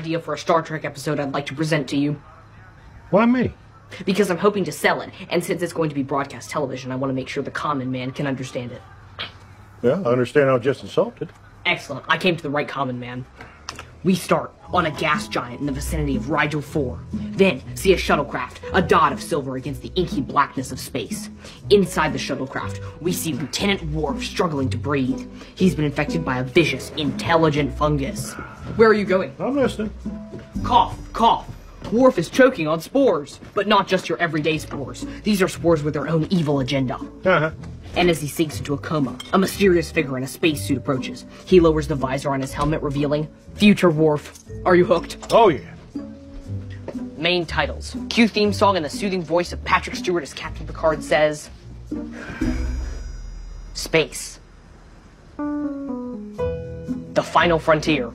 idea for a Star Trek episode I'd like to present to you. Why me? Because I'm hoping to sell it, and since it's going to be broadcast television, I want to make sure the common man can understand it. Yeah, I understand I was just insulted. Excellent. I came to the right common man. We start on a gas giant in the vicinity of Rigel 4. Then see a shuttlecraft, a dot of silver against the inky blackness of space. Inside the shuttlecraft, we see Lieutenant Worf struggling to breathe. He's been infected by a vicious, intelligent fungus. Where are you going? I'm listening. Cough, cough. Worf is choking on spores, but not just your everyday spores. These are spores with their own evil agenda. Uh-huh. And as he sinks into a coma, a mysterious figure in a spacesuit approaches. He lowers the visor on his helmet, revealing Future Worf. Are you hooked? Oh, yeah. Main titles. Cue theme song and the soothing voice of Patrick Stewart as Captain Picard says Space. The final frontier.